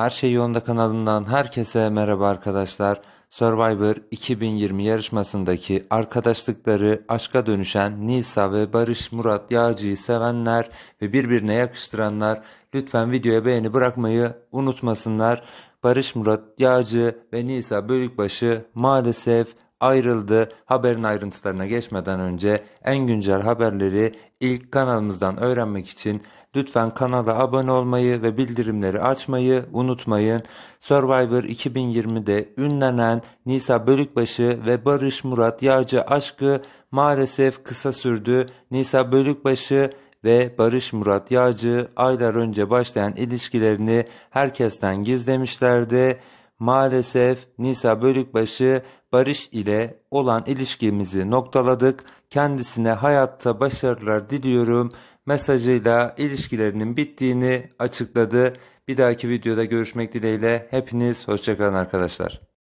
Her Şey Yolunda kanalından herkese merhaba arkadaşlar. Survivor 2020 yarışmasındaki arkadaşlıkları aşka dönüşen Nisa ve Barış Murat Yağcı'yı sevenler ve birbirine yakıştıranlar lütfen videoya beğeni bırakmayı unutmasınlar. Barış Murat Yağcı ve Nisa Bölükbaşı maalesef ayrıldı. Haberin ayrıntılarına geçmeden önce en güncel haberleri ilk kanalımızdan öğrenmek için lütfen kanala abone olmayı ve bildirimleri açmayı unutmayın. Survivor 2020'de ünlenen Nisa Bölükbaşı ve Barış Murat Yağcı aşkı maalesef kısa sürdü. Nisa Bölükbaşı ve Barış Murat Yağcı aylar önce başlayan ilişkilerini herkesten gizlemişlerdi. Maalesef Nisa Bölükbaşı Barış ile olan ilişkimizi noktaladık. Kendisine hayatta başarılar diliyorum mesajıyla ilişkilerinin bittiğini açıkladı. Bir dahaki videoda görüşmek dileğiyle hepiniz hoşçakalın arkadaşlar.